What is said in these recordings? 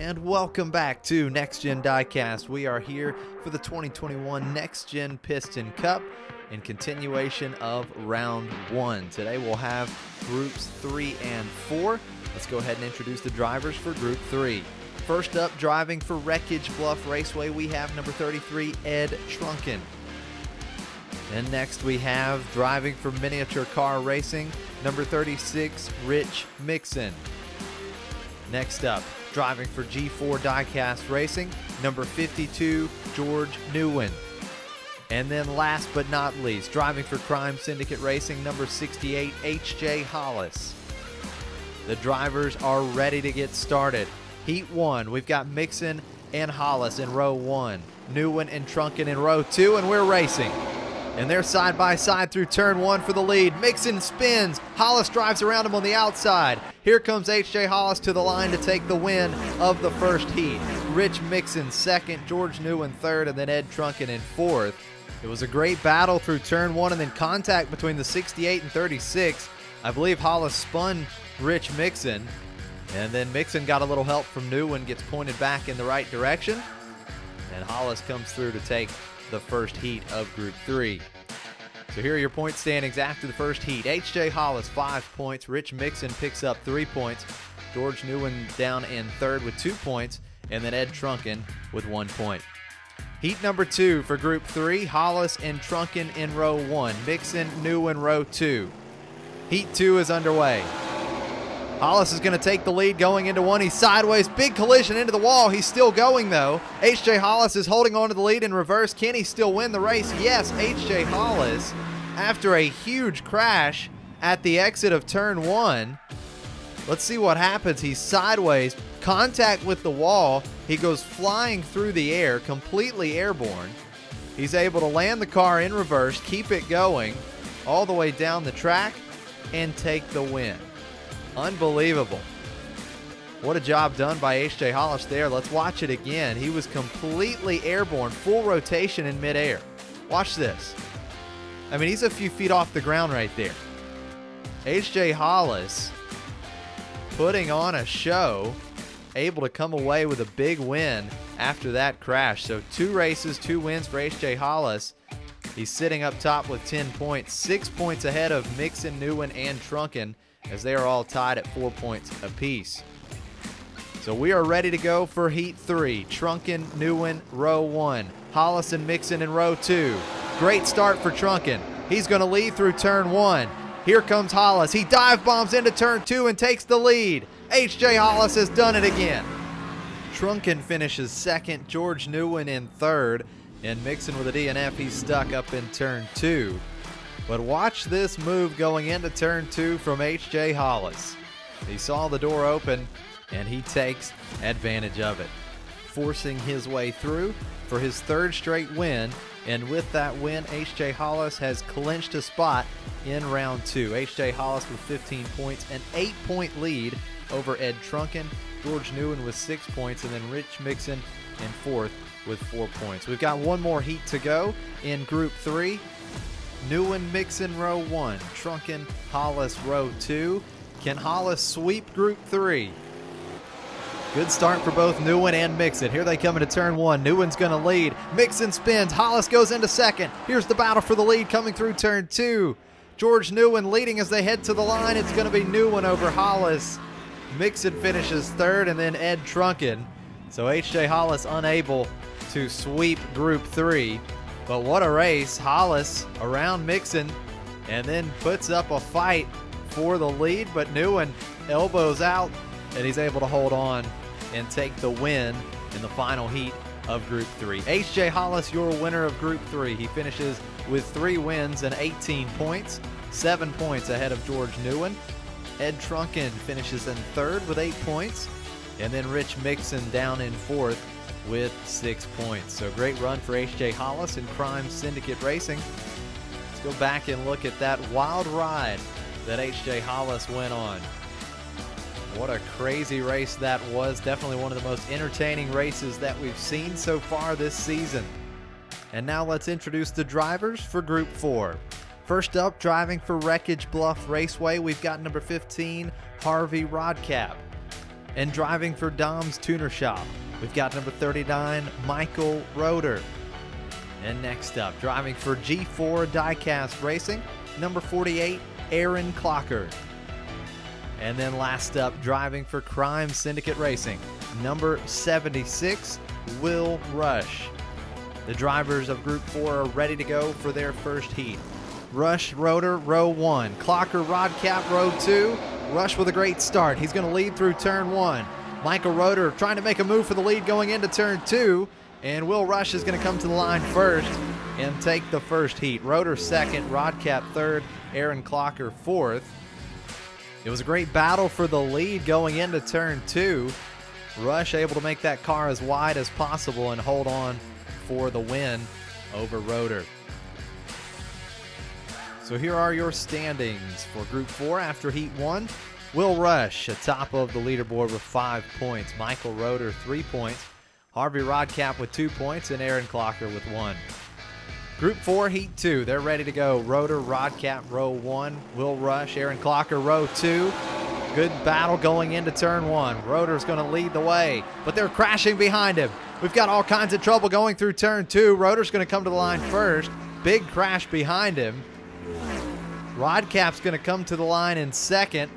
and welcome back to Next Gen Diecast. We are here for the 2021 Next Gen Piston Cup in continuation of round one. Today we'll have groups three and four. Let's go ahead and introduce the drivers for group three. First up, driving for Wreckage Bluff Raceway, we have number 33, Ed Truncan. And next we have driving for Miniature Car Racing, number 36, Rich Mixon. Next up, driving for G4 Diecast Racing, number 52, George New-Win. And then last but not least, driving for Crime Syndicate Racing, number 68, HJ Hollis. The drivers are ready to get started. Heat one, we've got Mixon and Hollis in row one, New-Win and Truncan in row two, and we're racing. And they're side by side through turn one for the lead. Mixon spins. Hollis drives around him on the outside. Here comes H.J. Hollis to the line to take the win of the first heat. Rich Mixon second, George New-Win third, and then Ed Truncan in fourth. It was a great battle through turn one and then contact between the 68 and 36. I believe Hollis spun Rich Mixon, and then Mixon got a little help from New-Win, gets pointed back in the right direction, and Hollis comes through to take the first heat of Group 3. So here are your point standings after the first heat. H.J. Hollis, five points. Rich Mixon picks up three points. George New-Win down in third with two points. And then Ed Truncan with one point. Heat number two for Group 3, Hollis and Truncan in row one. Mixon, New-Win, row two. Heat two is underway. Hollis is going to take the lead going into one. He's sideways. Big collision into the wall. He's still going, though. H.J. Hollis is holding on to the lead in reverse. Can he still win the race? Yes, H.J. Hollis, after a huge crash at the exit of turn one. Let's see what happens. He's sideways, contact with the wall. He goes flying through the air, completely airborne. He's able to land the car in reverse, keep it going all the way down the track, and take the win. Unbelievable. What a job done by H.J. Hollis there. Let's watch it again. He was completely airborne, full rotation in midair. Watch this. I mean, he's a few feet off the ground right there. H.J. Hollis putting on a show, able to come away with a big win after that crash. So, two races, two wins for H.J. Hollis. He's sitting up top with 10 points, six points ahead of Mixon, New-Win, and Truncan as they are all tied at four points apiece. So we are ready to go for Heat 3. Truncan, New-Win, row 1. Hollis and Mixon in row 2. Great start for Truncan. He's going to lead through turn 1. Here comes Hollis. He dive bombs into turn 2 and takes the lead. H.J. Hollis has done it again. Truncan finishes second. George New-Win in third. And Mixon with a DNF. He's stuck up in turn 2. But watch this move going into turn two from H.J. Hollis. He saw the door open and he takes advantage of it, forcing his way through for his third straight win. And with that win, H.J. Hollis has clinched a spot in round two. H.J. Hollis with 15 points, an eight point lead over Ed Truncan. George New-Win with six points, and then Rich Mixon in fourth with four points. We've got one more heat to go in Group 3. New-Win Mixon row one, Truncan Hollis row two. Can Hollis sweep group three? Good start for both New-Win and Mixon. Here they come into turn one. New-Win's going to lead. Mixon spins. Hollis goes into second. Here's the battle for the lead coming through turn two. George New-Win leading as they head to the line. It's going to be New-Win over Hollis. Mixon finishes third, and then Ed Truncan. So H.J. Hollis unable to sweep group three. But what a race. Hollis around Mixon and then puts up a fight for the lead, but New-Win elbows out and he's able to hold on and take the win in the final heat of Group 3. H.J. Hollis, your winner of Group 3. He finishes with three wins and 18 points, seven points ahead of George New-Win. Ed Truncan finishes in third with eight points, and then Rich Mixon down in fourth with six points. So great run for H.J. Hollis and Crime Syndicate Racing. Let's go back and look at that wild ride that H.J. Hollis went on. What a crazy race that was. Definitely one of the most entertaining races that we've seen so far this season. And now let's introduce the drivers for Group 4. First up, driving for Wreckage Bluff Raceway, we've got number 15, Harvey Rodcap. And driving for Dom's Tuner Shop, we've got number 39, Michael Rotor. And next up, driving for G4 Diecast Racing, number 48, Aaron Clocker. And then last up, driving for Crime Syndicate Racing, number 76, Will Rush. The drivers of Group 4 are ready to go for their first heat. Rush Rotor, row 1. Clocker Rodcap, row 2. Rush with a great start. He's going to lead through turn 1. Michael Rotor trying to make a move for the lead going into turn 2. And Will Rush is going to come to the line first and take the first heat. Rotor second, Rodcap third, Aaron Clocker fourth. It was a great battle for the lead going into turn two. Rush able to make that car as wide as possible and hold on for the win over Rotor. So here are your standings for Group 4 after Heat 1. Will Rush atop of the leaderboard with five points. Michael Rotor, three points. Harvey Rodcap with two points, and Aaron Clocker with one. Group 4, Heat 2, they're ready to go. Rotor, Rodcap, row 1. Will Rush, Aaron Clocker, row 2. Good battle going into turn 1. Rotor's going to lead the way, but they're crashing behind him. We've got all kinds of trouble going through turn 2. Rotor's going to come to the line first. Big crash behind him. Rodcap's going to come to the line in second.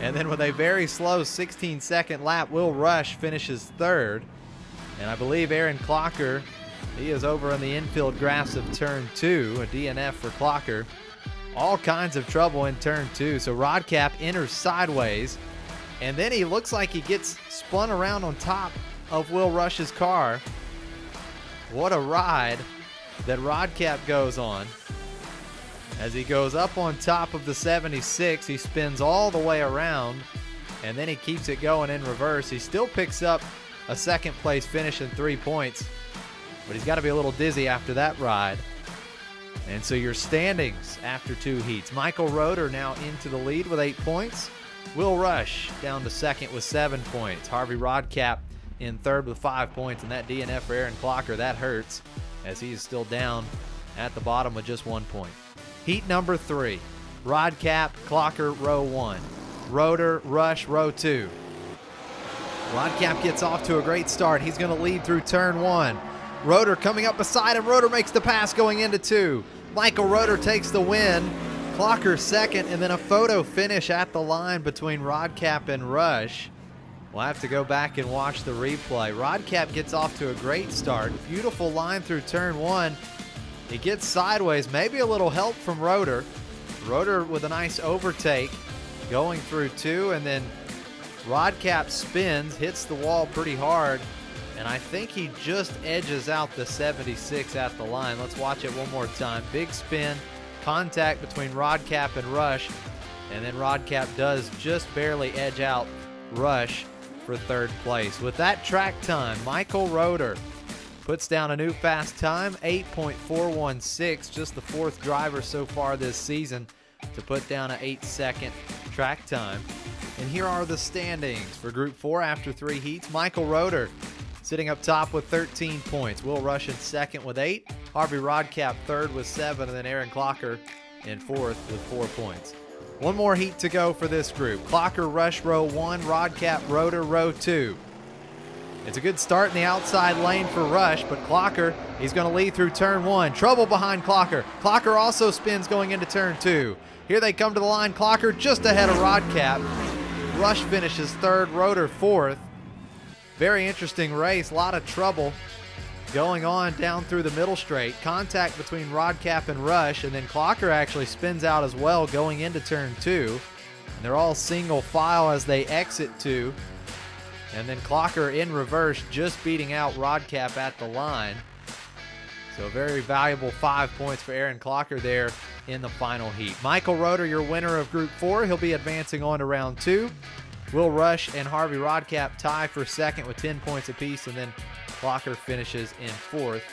And then with a very slow 16 second lap, Will Rush finishes third. And I believe Aaron Clocker, he is over on the infield grass of turn two, a DNF for Clocker. All kinds of trouble in turn two. So Rodcap enters sideways, and then he looks like he gets spun around on top of Will Rush's car. What a ride that Rodcap goes on. As he goes up on top of the 76, he spins all the way around, and then he keeps it going in reverse. He still picks up a second place finish and three points. But he's got to be a little dizzy after that ride. And so your standings after two heats. Michael Rotor now into the lead with eight points. Will Rush down to second with seven points. Harvey Rodcap in third with five points. And that DNF for Aaron Clocker, that hurts as he's still down at the bottom with just one point. Heat number three. Rodcap, Clocker, row one. Rotor, Rush, row two. Rodcap gets off to a great start. He's going to lead through turn one. Rotor coming up beside him. Rotor makes the pass going into two. Michael Rotor takes the win. Clocker second, and then a photo finish at the line between Rodcap and Rush. We'll have to go back and watch the replay. Rodcap gets off to a great start. Beautiful line through turn one. He gets sideways, maybe a little help from Rotor. Rotor with a nice overtake going through two, and then Rodcap spins, hits the wall pretty hard, and I think he just edges out the 76 at the line. Let's watch it one more time. Big spin, contact between Rodcap and Rush, and then Rodcap does just barely edge out Rush for third place. With that track time, Michael Rotor puts down a new fast time, 8.416, just the fourth driver so far this season to put down an eight second track time. And here are the standings for Group 4 after three heats. Michael Rotor sitting up top with 13 points. Will Rush in second with eight. Harvey Rodcap third with seven. And then Aaron Clocker in fourth with four points. One more heat to go for this group. Clocker Rush row one, Rodcap Rotor row two. It's a good start in the outside lane for Rush, but Clocker, he's going to lead through turn one. Trouble behind Clocker. Clocker also spins going into turn two. Here they come to the line. Clocker just ahead of Rodcap. Rush finishes third, Rotor fourth. Very interesting race, a lot of trouble going on down through the middle straight. Contact between Rodcap and Rush, and then Clocker actually spins out as well going into turn two. And they're all single file as they exit two. And then Clocker in reverse, just beating out Rodcap at the line. So very valuable five points for Aaron Clocker there in the final heat. Michael Rotor, your winner of Group 4. He'll be advancing on to round two. Will Rush and Harvey Rodcap tie for second with 10 points apiece, and then Clocker finishes in fourth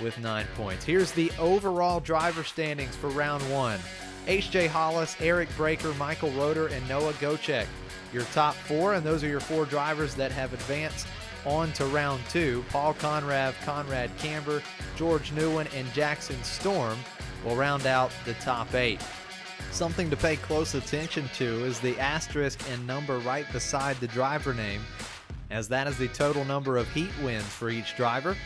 with nine points. Here's the overall driver standings for round one. H.J. Hollis, Eric Braker, Michael Rotor, and Noah Gocek. Your top four, and those are your four drivers that have advanced on to round two. Paul Conrad, Conrad Camber, George New-Win, and Jackson Storm will round out the top eight. Something to pay close attention to is the asterisk and number right beside the driver name, as that is the total number of heat wins for each driver,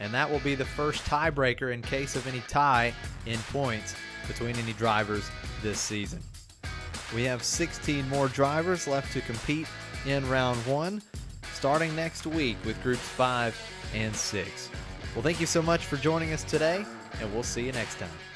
and that will be the first tiebreaker in case of any tie in points between any drivers this season. We have 16 more drivers left to compete in round one, starting next week with groups five and six. Well, thank you so much for joining us today, and we'll see you next time.